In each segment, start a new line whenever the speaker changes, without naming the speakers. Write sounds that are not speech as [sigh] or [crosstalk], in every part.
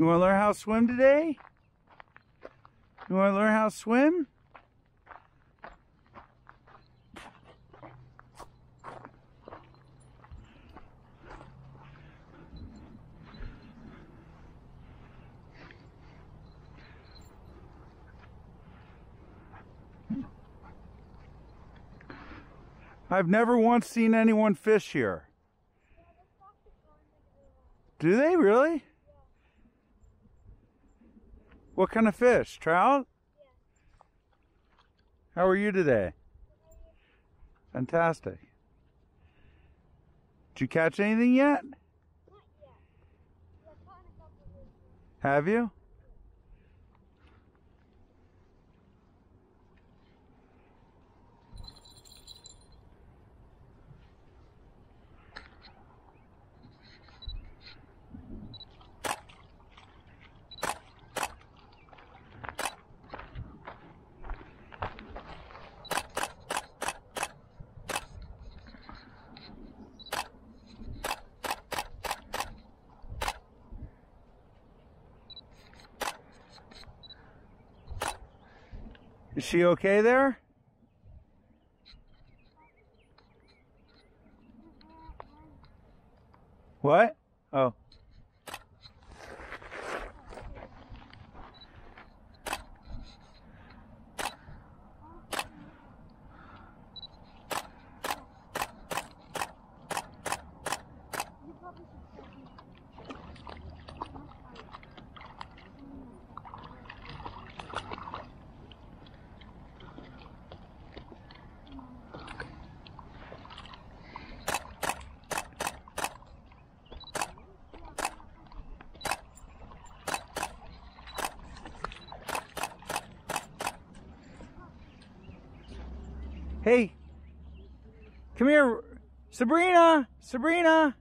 You want to learn how to swim today? You want to learn how to swim? I've never once seen anyone fish here. Do they really? What kind of fish? Trout? How are you today? Fantastic. Did you catch anything yet? Not yet? Have you? Is she okay there? What? Oh. Hey, come here, Sabrina, Sabrina,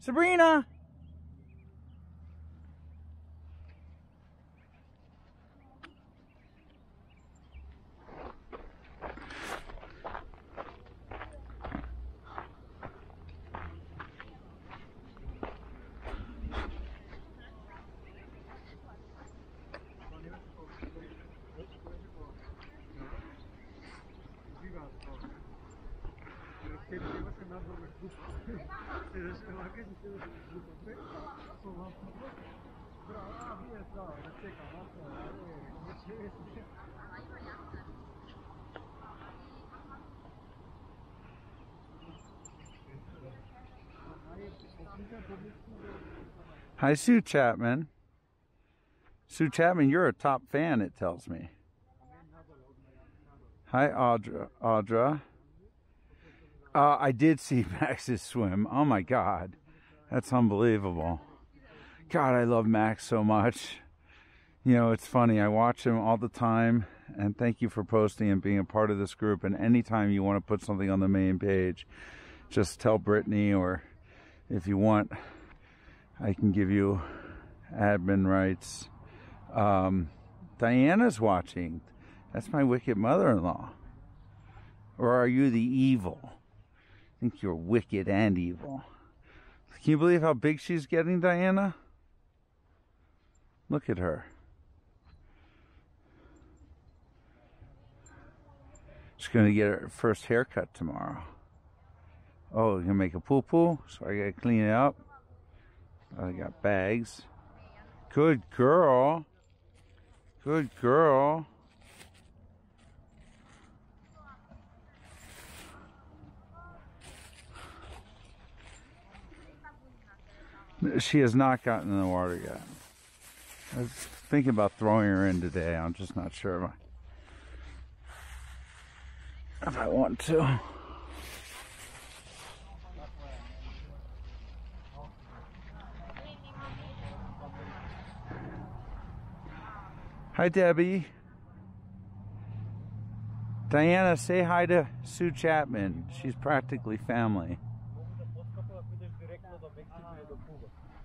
Sabrina. Hi, Sue Chapman. Sue Chapman, you're a top fan, it tells me. Hi, Audra. Audra. Uh, I did see [laughs] Max's swim. Oh my God. That's unbelievable. God, I love Max so much. You know, it's funny. I watch him all the time, and thank you for posting and being a part of this group. And anytime you want to put something on the main page, just tell Brittany, or if you want, I can give you admin rights. Um, Diana's watching. That's my wicked mother in law. Or are you the evil? Think you're wicked and evil. Can you believe how big she's getting, Diana? Look at her. She's going to get her first haircut tomorrow. Oh, you're going to make a poo poo? So I got to clean it up. I got bags. Good girl. Good girl. She has not gotten in the water yet. I was thinking about throwing her in today. I'm just not sure if I, if I want to. Hi, Debbie. Diana, say hi to Sue Chapman. She's practically family.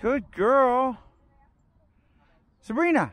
Good girl. Sabrina.